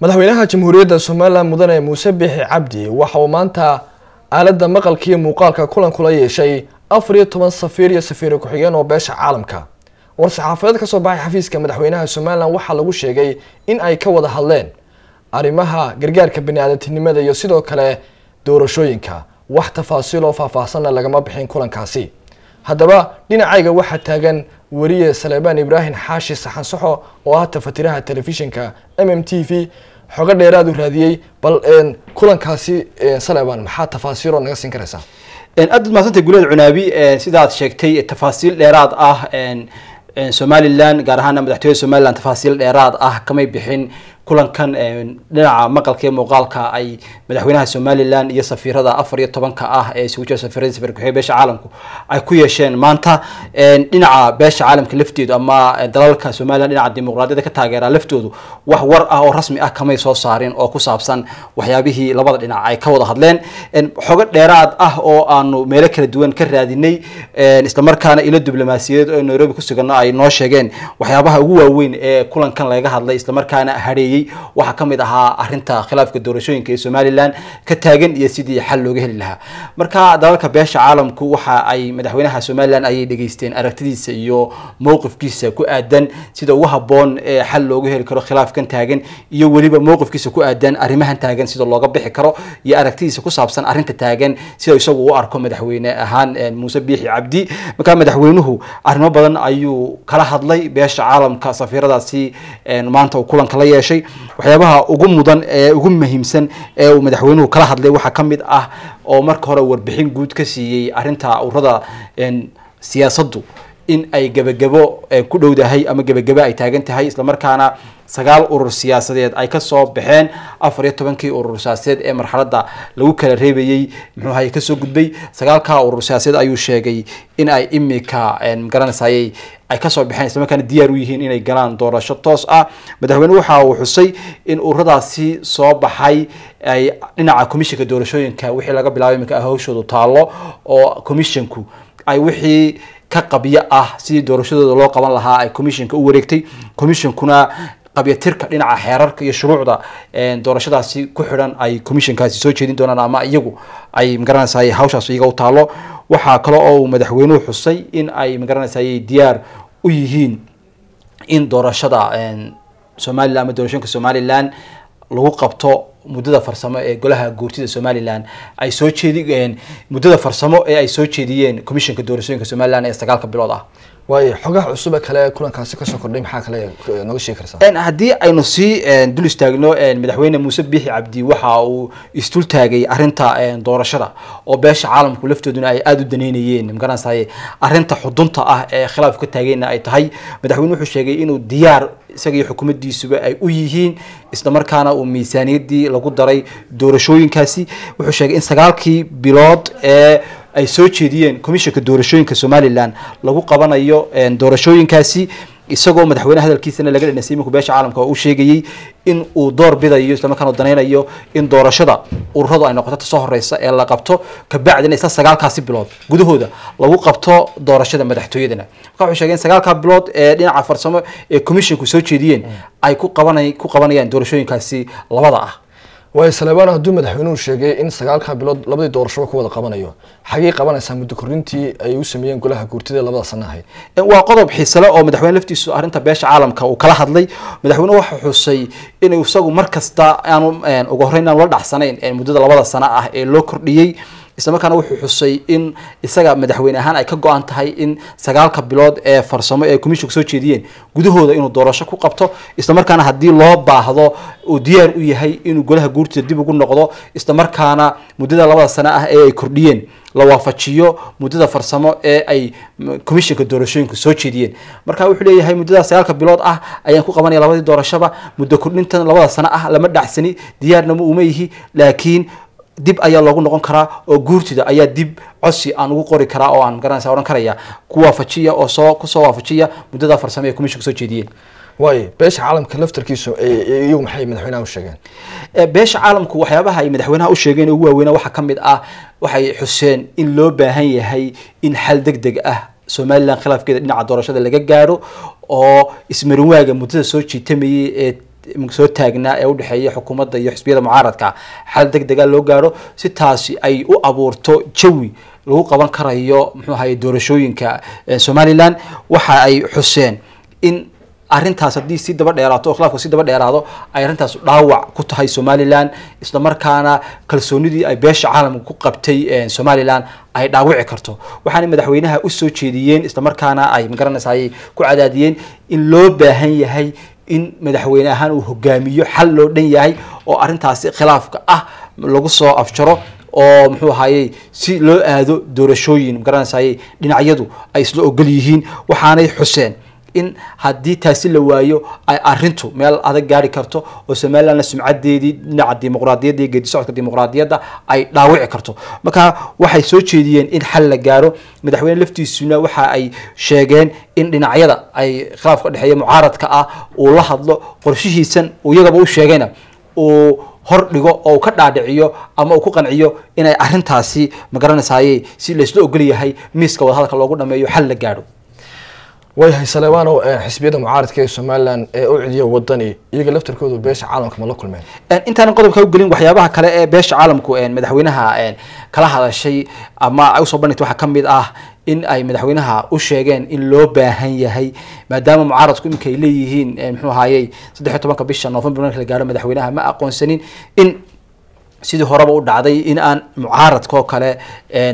madaxweynaha jamhuuriyadda somalilan mudane muuse bixi cabdi waxa uu maanta aaladda maqalka iyo muuqaalka kulan kula yeeshay afar iyo toban safiir iyo safiiro ku-xigeen oo beesha caalamka. War-saxaafadeed ka soo baxay xafiiska madaxweynaha somalilan waxaa lagu sheegay in ay ka wada hadleen arrimaha gargaarka bani-aadantinimada iyo sidoo kale doorashooyinka. Wax tafaasiil oo faahfaahsanna lagama bixin kulankaasi. Haddaba dhinacayga waxaa taagan weriye saleebaan ibraahim xaashi saxansaxo oo ah tafatiraha telefishinka m m t v. Xogo dheeraad u raadiyey bal kulankaasi saleebaan maxaa tafaasiiloo naga siin karaysaa? Aad baad mahadsantay guleed cunaabi sidaad sheegtay tafaasiil dheeraad ah somalilan gaar ahaana madaxtooyada somalilan tafaasiil dheeraad ah kamay bixin kulankan dhinaca maqalka muuqaalka ay madaxweynaha somalilan iyo safiirada afar iyo tobanka ah ee isugu jira safiirada safir beesha caalamku ay ku yeesheen. Maanta dhinaca beesha caalamka lafteedu ama dalalka somalilan dhinaca dimuqraadiyada ka taageeraa laftoodu wax war ah oo rasmi ah kamay soo saarin oo ku saabsan waxyaabihii labada dhinac ay ka wada hadleen. Xogo dheeraad ah oo aanu meelo kala duwan ka raadinay islamarkaana ilo diblomaasiyadeed oo nairobi ku sugano ay noo sheegeen waxyaabaha ugu waaweyn ee kulankan laga hadlay islamarkaana hareeyey waxaa ka mid ahaa arinta khilaafka doorashooyinka ee somalilan ka taagan iyo sidii xal looga heli lahaa. Marka dalalka beesha caalamku waxa ay madaxweynaha somalilan ayay dhegeysteen aragtidiisa iyo mowqifkiisa ku aadan sida ugu haboon ee xal looga heli karo khilaafkan taagan iyo weliba mowqifkiisa ku aadan arrimahan taagan sida looga bixi karo iyo aragtidiisa ku saabsan arrinta taagan sida isagu u arko madaxweyne ahaan muuse biixi cabdi. Marka madaxweynuhu arrimo badan ayuu kala hadlay beesha caalamka safiiradaasi maanta uu kulanka la yeeshay waxyaabaha ugu mudan ee ugu muhiimsan ee uu madaxweynuhu kala hadlay waxaa ka mid ah oo marka hore warbixin guud ka siiyey arrinta urada siyaasaddu in ay gebagabo ku dhowdahay ama gebagabo ay taagan tahay islamarkaana sagaal urur siyaasadeed ay ka soo baxeen. Afar iyo tobankii urur siyaasadeed ee marxaladda lagu kala reebayey muxuu ahay ka soo gudbay. Sagaalkaa urur siyaasadeed ayuu sheegay in ay imika magaranaysaayay ay ka soo baxeen islamarkaana diyaar u yihiin inay galaan doorasho toos ah. Madaxweyne waxa uu xusay in ururadaasi soo baxay ay dhinaca commissionka doorashooyinka wixii laga bilaabay imika hawshoodu taalo oo commissionku ay wixii ka qabyo ah sidii doorashadooda loo qaban lahaa ay commissionka u wareegtay. Commissionkuna qabyatirka dhinaca xeerarka iyo shuruucda doorashadaasi ku xidhan ay commissionkaasi soo jeedin doonaan ama iyagu ay magaranaysaay hawshaas iyaga u taalo waxaa kale oo uu madaxweynuhu xusay in ay magaranaysaay diyaar u yihiin in doorashada somalilan ama doorashooyinka somalilan lagu qabto muddada farsamo ee golaha guurtida somalilan ay soo jeedi muddada farsamo ee ay soo jeediyeen commissionka doorashooyinka somalilan ee sagaalka bilood ah waayo xogaha cusube kale kulankaasi ka soo kordhay maxaa kale nooga sheegi karsaa haddii aynu sii dul istaagno madaxweyne muuse biixi cabdi waxa uu isdul taagay arrinta doorashada oo beesha caalamku laftooduna ay aada u daneynayeen magaranaysaye arrinta xudunta ah ee khilaafku ka taageenna ay tahay. Madaxweyne wuxuu sheegay inuu diyaar isaga iyo ay u yihiin islamarkaana uu miisaaniyadii lagu daray doorashooyinkaasi. Wuxuu sheegay in sagaalkii bilood ee ay soo jeediyeen commissionka doorashooyinka somalilan lagu qabanayo doorashooyinkaasi isagoo madaxweyne hadalkiisana laga dhanasay iminku beesha caalamka oo u sheegayey in uu door bidayo islamarkaana u danaynayo in doorashada ururadu ay noqoto tasoo horeysa ee la qabto kabacdina isla sagaalkaasi bilood. Gudahooda lagu qabto doorashada madaxtooyadana marka wuxuu sheegay in sagaalkaa bilood ee dhinaca farsamo ee commissionku soo jeediyeen ay ku qabanay ku qabanayaan doorashooyinkaasi labada ah waayo saleebaan hadduu madaxweynuhu sheegay in sagaalka bilood labadii doorashaba ku wada qabanayo. Xagee qabanaysaa muddo kordhintii ay u sameeyeen golaha guurtida labada sana ahayd waa qodob xiisale oo madaxweyne laftiisu arrinta beesha caalamka uu kala hadlay. Madaxweyne waxa xusay inuu isagu mar kasta aanu ugu horreyn aanu la dhacsanayn muddada labada sano ah ee loo kordhiyey islamarkaana wuxuu xusay in isaga madaxweyne ahaan ay ka go-an tahay in sagaalka bilood ee farsamo ee commissionka soo jeediyeen gudahooda inuu doorasho ku qabto. Islamarkaana haddii loo baahdo uu diyaar u yahay inuu golaha guurtida dib ugu noqdo islamarkaana muddada labada sano ah ee ay kordhiyeen la waafajiyo muddada farsamo ee ay commissionka doorashooyinka soo jeediyeen. Marka wuxuu leeyahay muddada sagaalka bilood ah ayaan ku qabanaya labadii doorashaba muddo kordhintan labada sano ah lama dhacsani diyaarna ma uma yihi laakiin dib ayaa loogu noqon karaa oo guurtida ayaa dib codsi aan ugu qori karaa oo aan magaranaysa odhan karaya. Ku waafajiya oo soo ku soo waafajiya muddada farsamo ee commissionka soo jeediyeen. Waayo beesha caalamka laftarkiisu iyagu maxay madaxweynaha u sheegeen. Beesha caalamku waxyaabaha ay madaxweynaha u sheegeen ugu waaweynaa waxaa ka mid ah waxay xuseen in loo baahan yahay in xal deg deg ah somalilan khilaafkeeda dhinaca doorashada laga gaadho oo ismarinwaaga muddada soo jiitamayay ee soo taagnaa ee udhexeeya xukuumadda iyo xisbiyada mucaaradka. Xal deg dega loo gaaro si taasi ay u abuurto jawi lagu qaban karayo muxuu ahaye doorashooyinka somalilan. Waxa ay xuseen in arrintaas haddii si daba dheeraato oo khilaafku si daba dheeraado ay arrintaas dhaawac ku tahay somalilan isla markaana kalsoonidii ay beesha caalamka ku qabtay somalilan ay dhaawici karto. Waxaana madaxweynaha u soo jeediyeen isla markaana ay magaranaysa ay ku cadaadiyeen in loo baahan yahay in madaxweyne ahaan uu hogaamiyo xal loo dhan yahay oo arrintaasi khilaafka ah lagu soo afjaro oo muxuu ahayey si loo aado doorashooyin. Magaranaysaay dhinacyadu ay isla ogol yihiin waxaanay xuseen in haddii taasi la waayo ay arintu meel adag gaari karto oo somalilandna sumcadeedii dhinaca dimuqraadiyadda iyo geedi socodka dimuqraadiyadda ay dhaawici karto. Marka waxay soo jeediyeen in xal la gaaro madaxweyne laftiisuna waxa ay sheegeen in dhinacyada ay khilaafka dhexeeya mucaaradka ah uu la hadlo qorshihiisan iyagaba u sheegayna uu hor dhigo oo uu ka dhaadhiciyo ama uu ku qanciyo inay arrintaasi magaranaysaayey si laysla ogol yahay miiska wadahadalka loogu dhameeyo xal la gaadho waayahay saleemaanow xisbiyada mucaaradka ee somalilan ee u cidiya wadani iyaga laftarkoodu beesha caalamka ma la kulmeen? Intaanan qodobka u gelin waxyaabaha kale ee beesha caalamku madaxweynaha kala hadashay ama u soo bandhigtay waxaa ka mid ah in ay madaxweynaha u sheegeen in loo baahan yahay maadaama mucaaradku iminka ay leeyihiin muxuu ahayey saddex iyo tobanka bisha november marka la gaaro madaxweynaha ma aqoonsanin in sidii horeba u dhacday in aan mucaaradka oo kale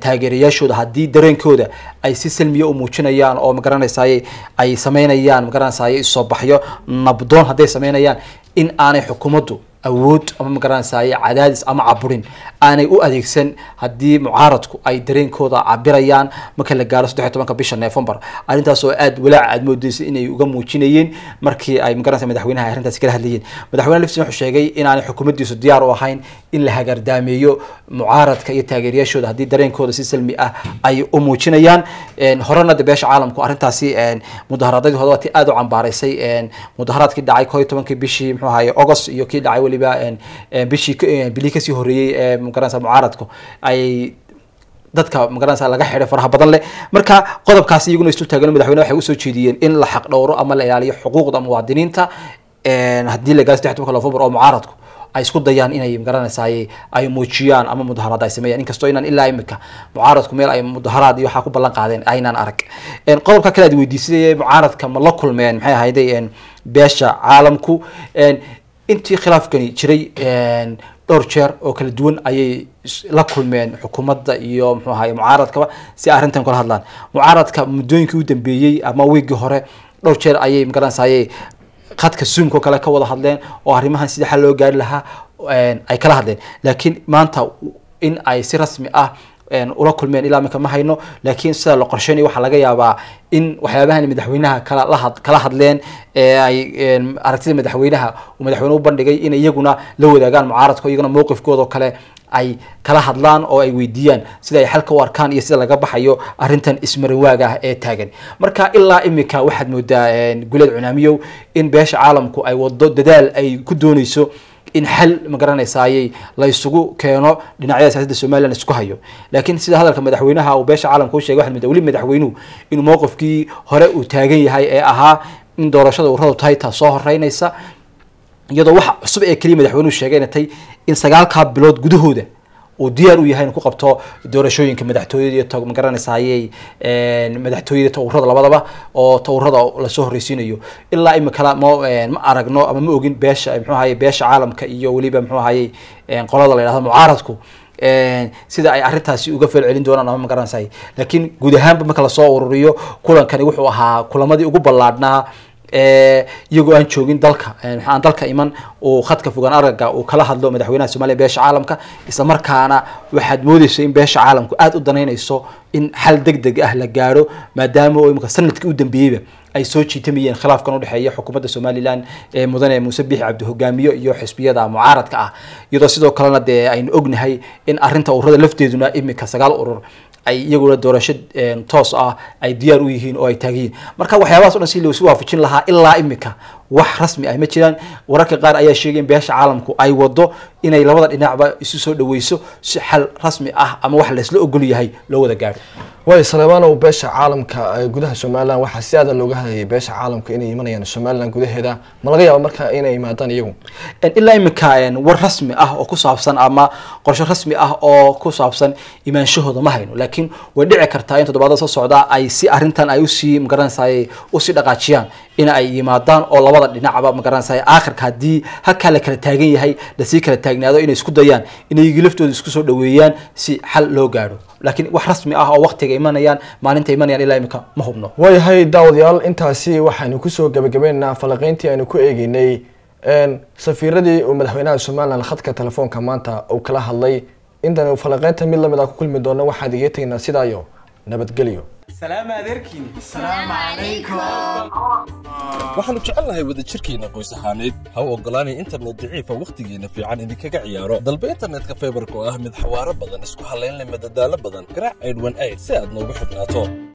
taageerayaashooda haddii dareenkooda ay si salmiya u muujinayaan oo magaranaysaay ay sameynayaan magaranaysaay soo baxyo nabdoon hadday sameynayaan in aanay xukuumaddu awood ama magaranaysaay cadaadis ama caburin. Aanay u adeegsan haddii mucaaradku ay dareenkooda cabirayaan marka la gaaro saddex iyo tobanka bisha november. Arrintaas oo aad walaaca aad moodeysay inay uga muujinayeen markii ay magaranaysa madaxweynaha arrintaasi kala hadlayeen. Madaxweyne liftin wuxuu sheegay inaanay xukuumaddiisu diyaar u ahayn in la hagardaameeyo mucaaradka iyo taageerayaashooda haddii dareenkooda si salmi ah ay u muujinayaan. Horena de beesha caalamku arrintaasi mudaharaadadii hore waati aada u cambaaraysay mudaharaadkii dhacay koo iyo tobankii bishii muxuu ahaye august iyo kii dhacay weliba bishii bilii ka sii horreeyey ee magaranaysa mucaaradku ay dadka magaranaysa laga xidhay faraha badan leh. Marka qodobkaasi iyaguna isu taagan madaxweyne waxay u soo jeediyeen in la xaq dhowro ama la ilaaliyo xuquuqda muwaadiniinta haddii la gaaro saddex tobanka november oo mucaaradku ay isku dayaan inay magaranaysaay ay muujiyaan ama mudaharaad ay sameeyaan. Inkastoo inaan ilaa imika mucaaradku meel ay mudaharaad iyo waxaa ku ballan qaadeen aynaan arag. Qodobka kale aad weydiisay mucaaradka ma la kulmeen maxay ahayday beesha caalamku intii khilaafkani jiray dhowr jeer oo kala duwan ayay la kulmeen xukuumadda iyo muxuu ahaye mucaaradkaba si arrintan kala hadlaan. Mucaaradka muddooyinkii u dambeeyey ama wiigii hore dhowr jeer ayay magaranaysaayey khadka oo kale ka wada hadleen oo arrimahan sidii xal loo gaari lahaa ay kala hadleen. Laakiin maanta in ay si rasmi ah ula kulmeen ilaa minka ma hayno laakiin sida la qorsheynaya waxaa laga yaabaa in waxyaabahan madaxweynaha kala lahad kala hadleen ee ay aragtida madaxweynaha uu madaxweyne u bandhigay in iyaguna la wadaagaan mucaaradka iyaguna mowqifkooda oo kale ay kala hadlaan oo ay weydiiyaan. Sida ay xalka u arkaan iyo sida laga baxayo arrintan ismarinwaaga ah ee taagan. Marka ilaa imika waxaad moodaa guleed cunaamiyow in beesha caalamku ay wado dadaal ay ku dooneyso in xal magaranaysaayey la isugu keeno dhinacyada siyaasadda somalilan isku hayo. Laakiin sida hadalka madaxweynaha uu beesha caalamka u shegay waxaad moodaa weli madaxweynuhu inuu mowqifkii hore uu taagan yahay ee ahaa in doorashada uradu tahay taa soo horeynaysa iyadoo waxa cusub ee keliya madaxweynuhu sheegayna tay in sagaalkaa bilood gudahooda uu diyaar u yahay inuu ku qabto doorashooyinka madaxtooyada iyo magaranaysaayey madaxtooyada tawurada labadaba oo tawurada la soo horreysiinayo. Ilaa imikala ma ma aragno ama ma ogin beesha muxuu ahaye beesha caalamka iyo weliba muxuu ahayey qolada la yidhahdo mucaaradku. Sida ay arrintaasi uga falcelin doonaan ama magaranaysaay laakiin guud ahaanba marka la soo ururiyo kulankani wuxuu ahaa kulamadii ugu ballaadhnaa iyagoo aan joogin dalka aan dalka iman uu khadka fogaan aragga uu kala hadlo madaxweynaha somaliya beesha caalamka isla markaana waxaad moodeyso in beesha caalamku aada u danaynayso in xal deg deg ah la gaaro maadaama oo imika sannadkii u dambeeyeyba ay soo jiitamayeen khilaafkan udhexeeya xukuumadda somalilan ee mudane muuse bixi cabdi hogaamiyo iyo xisbiyada mucaaradka ah. Iyadoo sidoo kalena dee aynu ognahay in arrinta ururada lafteeduna imika sagaal urur ay iyaguna doorasho toos ah ay diyaar u yihiin oo ay taagan yihiin marka waxyaabahaas o dhan si loosu waafajin lahaa ilaa imika wax rasmi ah ma jiraan. Wararka qaar ayaa sheegay in beesha caalamku ay wado inay labada dhinacba isu soo dhaweyso si xal rasmi ah ama wax laysla ogol yahay loo wada gaadho. Waayo saleemaanow beesha caalamka ee gudaha somalilan waxaa si aada looga hadlayay beesha caalamka inay imanayaan somalilan gudaheeda. Ma laga yaabo marka inay imaadaan iyagu? Ilaa imika war rasmi ah oo ku saabsan ama qorshe rasmi ah oo ku saabsan imaanshahooda ma hayno. Laakiin way dhici kartaa in toddobaada soo socda ay si arrintan ay u sii magaranaysaay u sii dhaqaajiyaan in ay yimaadaan oo labada dhinacba magaranaysaay aakhirka haddii halkaa la kala taagan yahay la sii kala taagnaado inay isku dayaan inay laftooda isku soo dhaweeyaan si xal loo gaadho. Laakiin wax rasmi ah oo waqtiga imanayaan maalinta imanayaan ilaa imika ma hubno. Waayahay daawadayaal intaasi waxaynu ku soo gabagabaynaynaa falanqeyntii aynu ku eegeynay safiiradii uu madaxweynaha somalilan khadka telefoonka maanta uu kala hadlay. Intan falanqeynta mid la mid a ku kulmi doono waxaan iga tegnaa sidaayo nabadgelyo waxaannu jecelnahay wadajirkeenna qoys ahaaneed. Ha u oggolaanay internet daciifa wakhtigeenna fiican idinkaga ciyaaro. Dalba internetka faybarka oo ah mid xawaaro badan isku hallayn leh madadaalo badan garaac aydhwan ayd si aad noogu xidhnaato